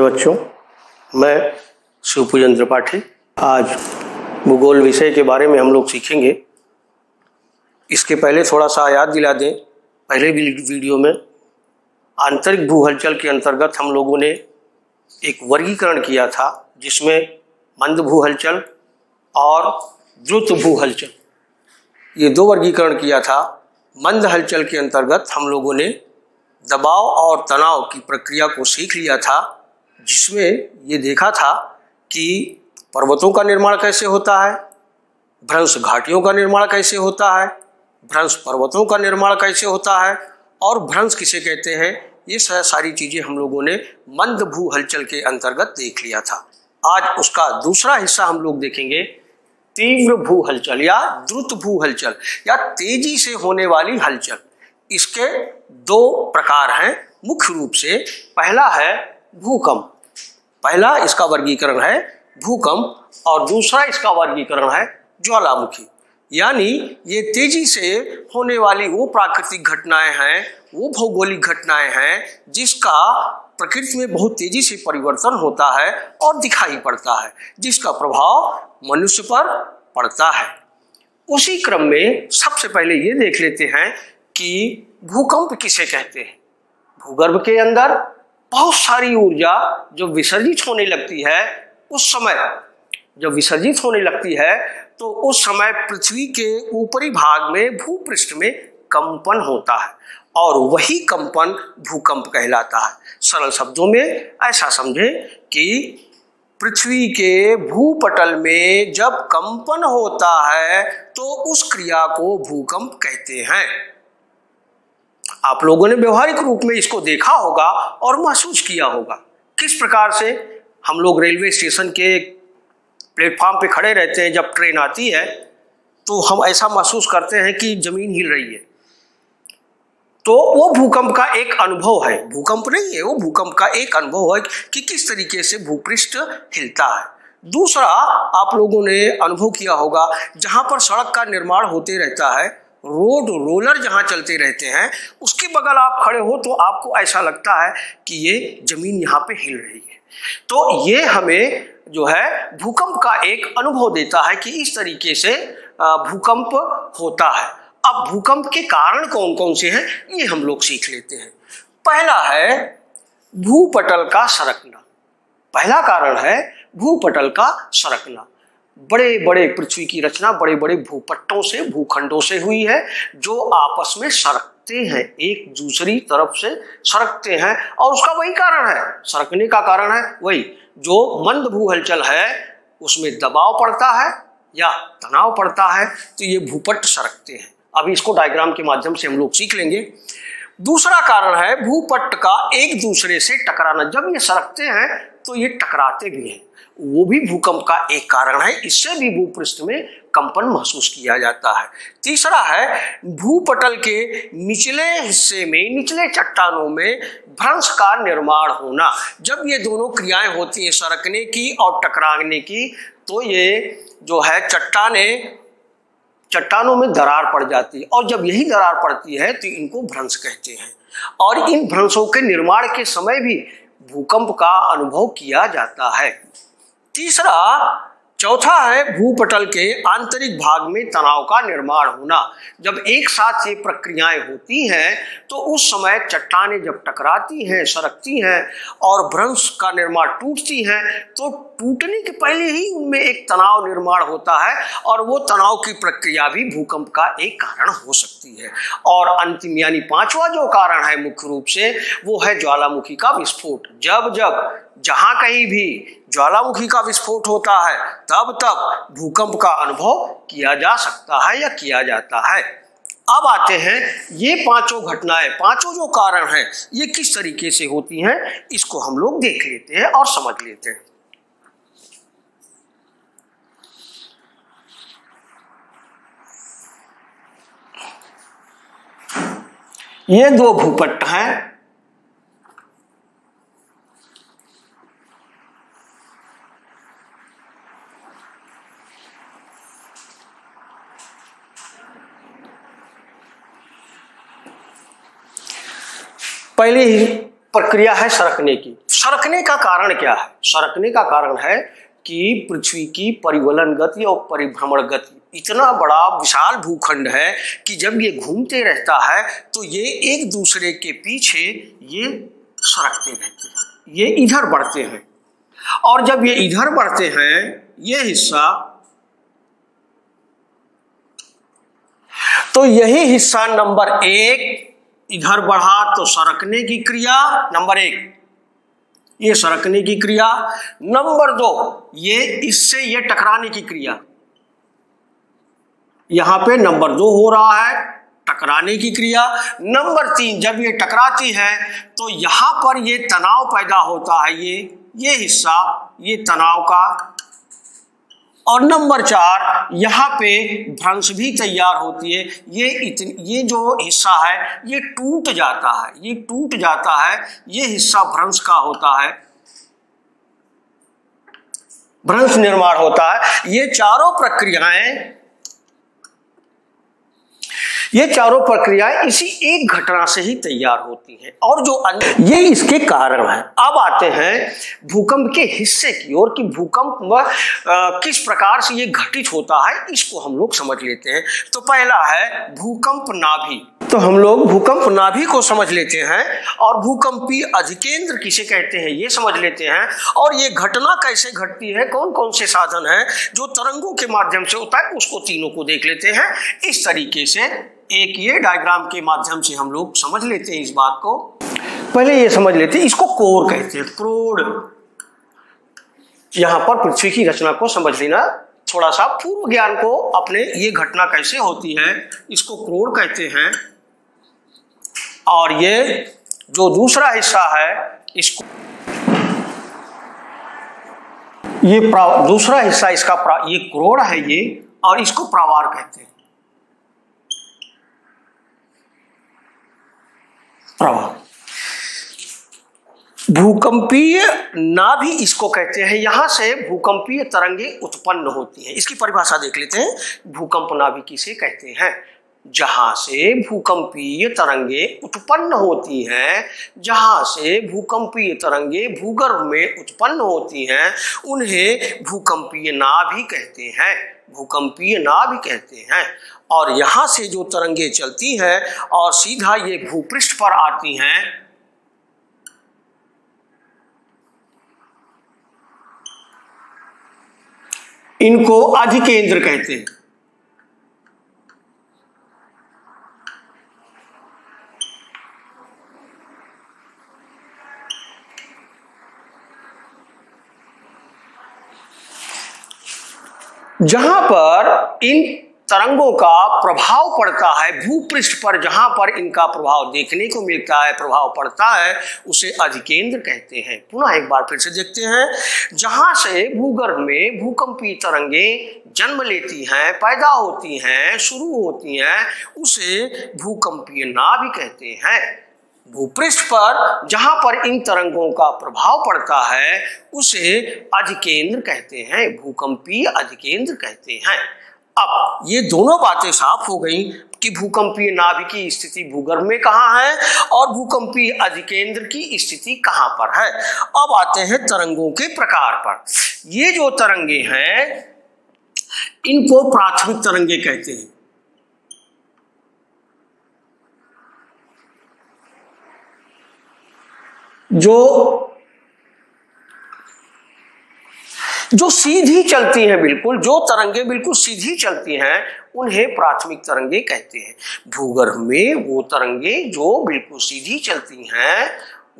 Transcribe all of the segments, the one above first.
नमस्ते बच्चों, मैं शिवपूजन त्रिपाठी। आज भूगोल विषय के बारे में हम लोग सीखेंगे। इसके पहले थोड़ा सा याद दिला दें, पहले भी वीडियो में आंतरिक भू हलचल के अंतर्गत हम लोगों ने एक वर्गीकरण किया था, जिसमें मंद भू हलचल और द्रुत भू हलचल ये दो वर्गीकरण किया था। मंद हलचल के अंतर्गत हम लोगों ने दबाव और तनाव की प्रक्रिया को सीख लिया था। जिसमें ये देखा था कि पर्वतों का निर्माण कैसे होता है, भ्रंश घाटियों का निर्माण कैसे होता है, भ्रंश पर्वतों का निर्माण कैसे होता है और भ्रंश किसे कहते हैं, ये सारी चीज़ें हम लोगों ने मंद भू हलचल के अंतर्गत देख लिया था। आज उसका दूसरा हिस्सा हम लोग देखेंगे, तीव्र भू हलचल या द्रुत भू हलचल या तेज़ी से होने वाली हलचल। इसके दो प्रकार हैं। मुख्य रूप से पहला है भूकंप। पहला इसका वर्गीकरण है भूकंप और दूसरा इसका वर्गीकरण है ज्वालामुखी। यानी ये तेज़ी से होने वाली वो प्राकृतिक घटनाएँ हैं, वो भौगोलिक घटनाएँ हैं, जिसका प्रकृति में बहुत तेज़ी से परिवर्तन होता है और दिखाई पड़ता है, जिसका प्रभाव मनुष्य पर पड़ता है। उसी क्रम में सबसे पहले ये देख लेते हैं कि भूकंप किसे कहते हैं? भूगर्भ के अंदर बहुत सारी ऊर्जा जो विसर्जित होने लगती है, उस समय, जब विसर्जित होने लगती है तो उस समय पृथ्वी के ऊपरी भाग में, भूपृष्ठ में कंपन होता है और वही कंपन भूकंप कहलाता है। सरल शब्दों में ऐसा समझे कि पृथ्वी के भूपटल में जब कंपन होता है तो उस क्रिया को भूकंप कहते हैं। आप लोगों ने व्यवहारिक रूप में इसको देखा होगा और महसूस किया होगा। किस प्रकार से हम लोग रेलवे स्टेशन के प्लेटफॉर्म पे खड़े रहते हैं, जब ट्रेन आती है तो हम ऐसा महसूस करते हैं कि ज़मीन हिल रही है। तो वो भूकंप का एक अनुभव है। भूकंप नहीं है, वो भूकंप का एक अनुभव है कि किस तरीके से भूपृष्ठ हिलता है। दूसरा, आप लोगों ने अनुभव किया होगा, जहाँ पर सड़क का निर्माण होते रहता है रोड रोलर जहाँ चलते रहते हैं, उसके बगल आप खड़े हो तो आपको ऐसा लगता है कि ये ज़मीन यहाँ पे हिल रही है। तो ये हमें जो है, भूकंप का एक अनुभव देता है कि इस तरीके से भूकंप होता है। अब भूकंप के कारण कौन कौन से हैं, ये हम लोग सीख लेते हैं। पहला है, भूपटल का सरकना। पहला कारण है, भूपटल का सरकना। बड़े बड़े पृथ्वी की रचना बड़े बड़े भूपट्टों से, भूखंडों से हुई है, जो आपस में सरकते हैं, एक दूसरी तरफ़ से सरकते हैं, और उसका वही कारण है, सरकने का कारण है वही, जो मंद भू हलचल है, उसमें दबाव पड़ता है या तनाव पड़ता है तो ये भूपट्ट सरकते हैं। अभी इसको डायग्राम के माध्यम से हम लोग सीख लेंगे। दूसरा कारण है, भूपट्ट का एक दूसरे से टकराना। जब ये सरकते हैं तो ये टकराते भी हैं। वो भी भूकंप का एक कारण है, इससे भी भूपृष्ठ में कंपन महसूस किया जाता है। तीसरा है, भूपटल के निचले हिस्से में, निचले चट्टानों में भ्रंश का निर्माण होना। जब ये दोनों क्रियाएँ होती हैं, सरकने की और टकराने की तो ये जो है चट्टाने, चट्टानों में दरार पड़ जाती है। और जब यही दरार पड़ती है तो इनको भ्रंश कहते हैं। और इन भ्रंशों के निर्माण के समय भी भूकंप का अनुभव किया जाता है। तीसरा चौथा है भूपटल के आंतरिक भाग में तनाव का निर्माण होना। जब एक साथ ये प्रक्रियाएँ होती हैं तो उस समय चट्टाने जब टकराती हैं, सरकती हैं और भ्रंश का निर्माण टूटती हैं तो टूटने के पहले ही उनमें एक तनाव निर्माण होता है और वो तनाव की प्रक्रिया भी भूकंप का एक कारण हो सकती है। और अंतिम यानी पांचवा जो कारण है मुख्य रूप से, वो है ज्वालामुखी का विस्फोट। जब जब जहाँ कहीं भी ज्वालामुखी का विस्फोट होता है, तब तक भूकंप का अनुभव किया जा सकता है या किया जाता है। अब आते हैं ये पाँचों घटनाएँ। पाँचों जो कारण हैं, ये किस तरीके से होती हैं, इसको हम लोग देख लेते हैं और समझ लेते हैं। ये दो भूपट्ट हैं। पहली ही प्रक्रिया है सरकने की। सरकने का कारण क्या है? सरकने का कारण है कि पृथ्वी की परिवलन गति और परिभ्रमण गति। इतना बड़ा विशाल भूखंड है कि जब ये घूमते रहता है तो ये एक दूसरे के पीछे ये सरकते रहते हैं, ये इधर बढ़ते हैं। और जब ये इधर बढ़ते हैं, ये हिस्सा तो यही हिस्सा नंबर एक इधर बढ़ा तो सरकने की क्रिया, नंबर एक। ये सरकने की क्रिया। नंबर दो, ये इससे ये टकराने की क्रिया। यहाँ पे नंबर दो हो रहा है, टकराने की क्रिया। नंबर तीन, जब ये टकराती है तो यहाँ पर ये तनाव पैदा होता है। ये ये हिस्सा, ये तनाव का और नंबर चार, यहाँ पे भ्रंश भी तैयार होती है। ये इतनी, ये जो हिस्सा है, ये टूट जाता है। ये टूट जाता है, ये हिस्सा भ्रंश का होता है। भ्रंश निर्माण होता है। ये चारों प्रक्रियाएँ ये चारों प्रक्रियाएँ इसी एक घटना से ही तैयार होती हैं। और जो अन्य ये इसके कारण है। अब आते हैं भूकंप के हिस्से की ओर कि भूकंप किस प्रकार से ये घटित होता है, इसको हम लोग समझ लेते हैं। तो पहला है भूकंप नाभि। तो हम लोग भूकंप नाभि को समझ लेते हैं और भूकंपी अधिकेंद्र किसे कहते हैं, ये समझ लेते हैं। और ये घटना कैसे घटती है कौन कौन से साधन है, जो तरंगों के माध्यम से होता है, उसको तीनों को देख लेते हैं। इस तरीके से एक ये डायग्राम के माध्यम से हम लोग समझ लेते हैं इस बात को। पहले ये समझ लेते हैं, इसको कोर कहते हैं, क्रोड। यहाँ पर पृथ्वी की रचना को समझ लेना। थोड़ा सा पूर्व ज्ञान को अपने ये घटना कैसे होती है, इसको क्रोड कहते हैं। और ये जो दूसरा हिस्सा है, इसको ये दूसरा हिस्सा इसका ये क्रोड़ है ये, और इसको प्रावार कहते हैं। प्रवाह। भूकंपीय नाभि इसको कहते हैं। यहाँ से भूकंपीय तरंगे उत्पन्न होती हैं। इसकी परिभाषा देख लेते हैं। भूकंप नाभि किसे कहते हैं? जहाँ से भूकंपीय तरंगे उत्पन्न होती हैं, जहाँ से भूकंपीय तरंगे भूगर्भ में उत्पन्न होती हैं, उन्हें भूकंपीय नाभि कहते हैं। भूकंपीय नाभ कहते हैं। और यहाँ से जो तरंगे चलती हैं और सीधा ये भूपृष्ठ पर आती हैं, इनको अधिकेंद्र कहते हैं। जहाँ पर इन तरंगों का प्रभाव पड़ता है, भूपृष्ठ पर जहाँ पर इनका प्रभाव देखने को मिलता है, प्रभाव पड़ता है, उसे अधिकेंद्र कहते हैं। पुनः एक बार फिर से देखते हैं। जहाँ से भूगर्भ में भूकंपी तरंगे जन्म लेती हैं, पैदा होती हैं, शुरू होती हैं, उसे भूकंपीय नाभि कहते हैं। भूपृष्ठ पर, जहाँ पर इन तरंगों का प्रभाव पड़ता है, उसे अधिकेंद्र कहते हैं भूकंपीय अधिकेंद्र कहते हैं। अब, ये दोनों बातें साफ़ हो गई कि भूकंपीय नाभि की स्थिति भूगर्भ में कहाँ है और भूकंपीय अधिकेंद्र की स्थिति कहाँ पर है। अब आते हैं तरंगों के प्रकार पर। ये जो तरंगे हैं, इनको प्राथमिक तरंगे कहते हैं। जो जो सीधी चलती हैं बिल्कुल, जो तरंगे बिल्कुल सीधी चलती हैं, उन्हें प्राथमिक तरंगे कहते हैं। भूगर्भ में वो तरंगे जो बिल्कुल सीधी चलती हैं,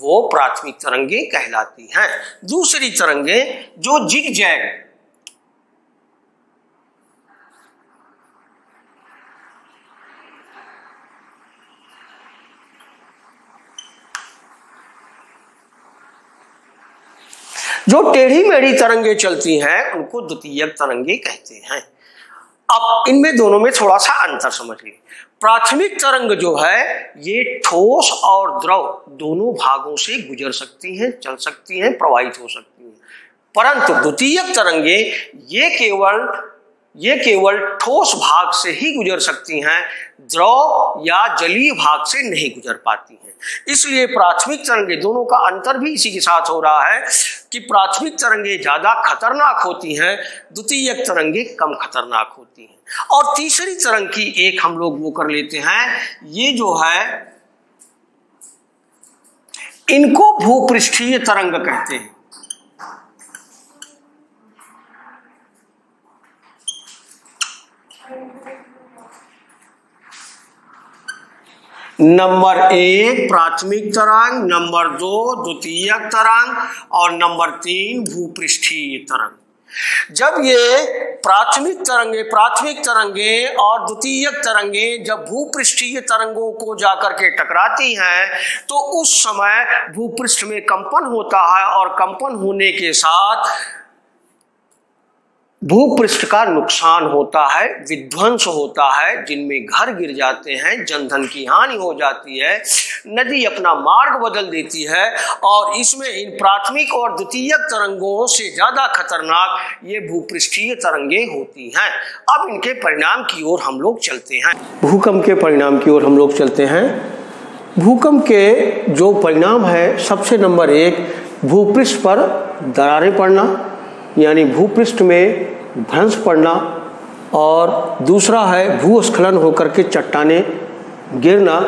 वो प्राथमिक तरंगे कहलाती हैं। दूसरी तरंगे जो जिग जैग जो टेढ़ी मेढ़ी तरंगे चलती हैं, उनको द्वितीय तरंगे कहते हैं। अब इनमें दोनों में थोड़ा सा अंतर समझिए प्राथमिक तरंग जो है, ये ठोस और द्रव दोनों भागों से गुजर सकती हैं, चल सकती हैं, प्रवाहित हो सकती हैं। परंतु द्वितीय तरंगे, ये केवल ये केवल ठोस भाग से ही गुजर सकती हैं, द्रव या जलीय भाग से नहीं गुजर पाती हैं। इसलिए प्राथमिक तरंगे दोनों का अंतर भी इसी के साथ हो रहा है कि प्राथमिक तरंगे ज़्यादा खतरनाक होती हैं द्वितीय तरंगे कम खतरनाक होती हैं। और तीसरी तरंग की एक हम लोग वो कर लेते हैं, ये जो है, इनको भूपृष्ठीय तरंग कहते हैं। नंबर एक, प्राथमिक तरंग, नंबर दो, द्वितीय तरंग, और नंबर तीन, भूपृष्ठीय तरंग। जब ये प्राथमिक तरंगे प्राथमिक तरंगे और द्वितीय तरंगे जब भूपृष्ठीय तरंगों को जाकर के टकराती हैं तो उस समय भूपृष्ठ में कंपन होता है और कंपन होने के साथ भूपृष्ठ का नुकसान होता है, विध्वंस होता है, जिनमें घर गिर जाते हैं, जनधन की हानि हो जाती है, नदी अपना मार्ग बदल देती है, और इसमें इन प्राथमिक और द्वितीय तरंगों से ज़्यादा खतरनाक ये भूपृष्ठीय तरंगे होती हैं। अब इनके परिणाम की ओर हम लोग चलते हैं। भूकंप के परिणाम की ओर हम लोग चलते हैं। भूकंप के जो परिणाम है, सबसे नंबर एक, भूपृष्ठ पर दरारें पड़ना। यानी भूपृष्ठ में भ्रंश पड़ना और दूसरा है भूस्खलन होकर के चट्टाने गिरना।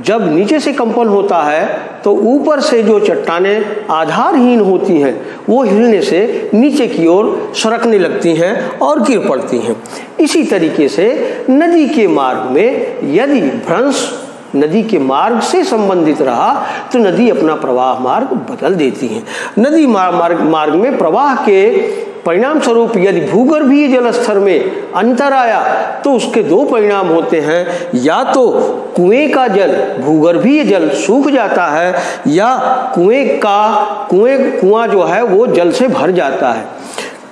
जब नीचे से कंपन होता है तो ऊपर से जो चट्टाने आधारहीन होती हैं, वो हिलने से नीचे की ओर सरकने लगती हैं और गिर पड़ती हैं। इसी तरीके से नदी के मार्ग में यदि भ्रंश नदी के मार्ग से संबंधित रहा तो नदी अपना प्रवाह मार्ग बदल देती है। नदी मार्ग मार्ग में प्रवाह के परिणाम स्वरूप यदि भूगर्भीय जल स्तर में अंतर आया तो उसके दो परिणाम होते हैं। या तो कुएँ का जल, भूगर्भीय जल सूख जाता है, या कुएँ का, कुएँ, कुआँ जो है वो जल से भर जाता है।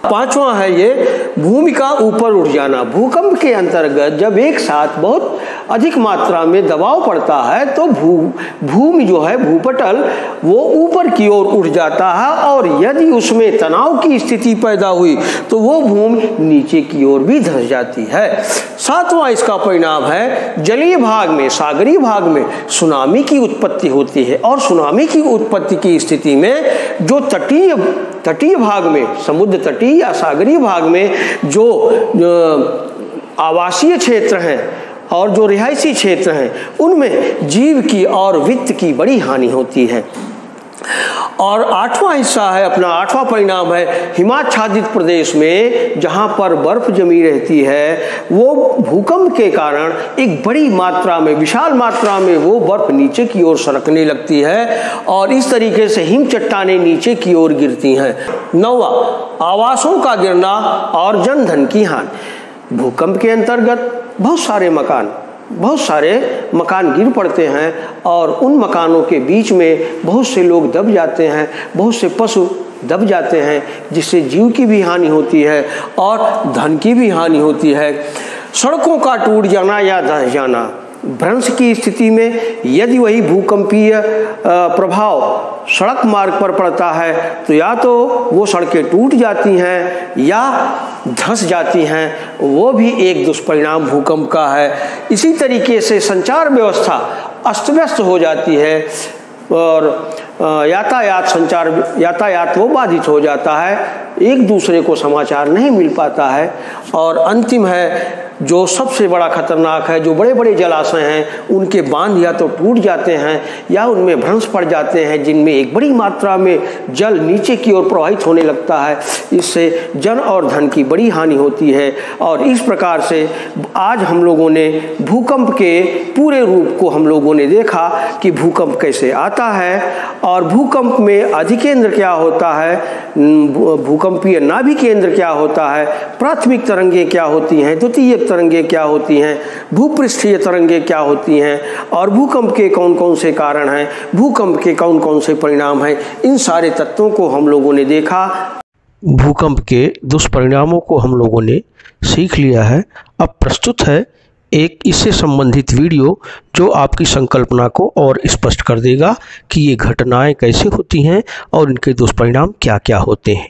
पांचवा है ये, भूमि का ऊपर उठ जाना। भूकंप के अंतर्गत जब एक साथ बहुत अधिक मात्रा में दबाव पड़ता है तो भू भूमि जो है भूपटल वो ऊपर की ओर उठ जाता है और यदि उसमें तनाव की स्थिति पैदा हुई तो वो भूमि नीचे की ओर भी धस जाती है। सातवां इसका परिणाम है जलीय भाग में सागरीय भाग में सुनामी की उत्पत्ति होती है और सुनामी की उत्पत्ति की स्थिति में जो तटीय तटीय भाग में समुद्र तटीय या सागरीय भाग में जो, जो आवासीय क्षेत्र हैं और जो रिहायशी क्षेत्र हैं, उनमें जीव की और वित्त की बड़ी हानि होती है। और आठवां हिस्सा है, अपना आठवां परिणाम है, हिमाच्छादित प्रदेश में जहाँ पर बर्फ़ जमी रहती है, वो भूकंप के कारण एक बड़ी मात्रा में, विशाल मात्रा में वो बर्फ़ नीचे की ओर सरकने लगती है और इस तरीके से हिम चट्टाने नीचे की ओर गिरती हैं। नौवा, आवासों का गिरना और जनधन की हानि। भूकंप के अंतर्गत बहुत सारे मकान, बहुत सारे मकान गिर पड़ते हैं और उन मकानों के बीच में बहुत से लोग दब जाते हैं, बहुत से पशु दब जाते हैं, जिससे जीव की भी हानि होती है और धन की भी हानि होती है। सड़कों का टूट जाना या धस जाना, भ्रंश की स्थिति में यदि वही भूकंपीय प्रभाव सड़क मार्ग पर पड़ता है तो या तो वो सड़कें टूट जाती हैं या धंस जाती हैं, वो भी एक दुष्परिणाम भूकंप का है। इसी तरीके से संचार व्यवस्था अस्त व्यस्त हो जाती है और यातायात संचार, यातायात वो बाधित हो जाता है, एक दूसरे को समाचार नहीं मिल पाता है। और अंतिम है जो सबसे बड़ा खतरनाक है, जो बड़े बड़े जलाशय हैं, उनके बाँध या तो टूट जाते हैं या उनमें भ्रंश पड़ जाते हैं, जिनमें एक बड़ी मात्रा में जल नीचे की ओर प्रवाहित होने लगता है। इससे जन और धन की बड़ी हानि होती है और इस प्रकार से आज हम लोगों ने भूकंप के पूरे रूप को हम लोगों ने देखा कि भूकंप कैसे आता है और भूकंप में अधिकेंद्र क्या होता है भूकंपीय नाभि केंद्र क्या होता है, प्राथमिक तरंगे क्या होती हैं, द्वितीय तरंगे क्या होती हैं? भूपृष्ठीय तरंगे क्या होती हैं? और भूकंप के कौन कौन से कारण हैं? भूकंप के कौन कौन से परिणाम हैं? इन सारे तत्वों को हम लोगों ने देखा। भूकंप के दुष्परिणामों को हम लोगों ने सीख लिया है। अब प्रस्तुत है एक इससे संबंधित वीडियो जो आपकी संकल्पना को और स्पष्ट कर देगा कि ये घटनाएँ कैसे होती हैं और इनके दुष्परिणाम क्या क्या होते हैं।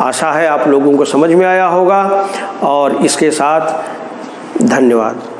आशा है आप लोगों को समझ में आया होगा और इसके साथ धन्यवाद।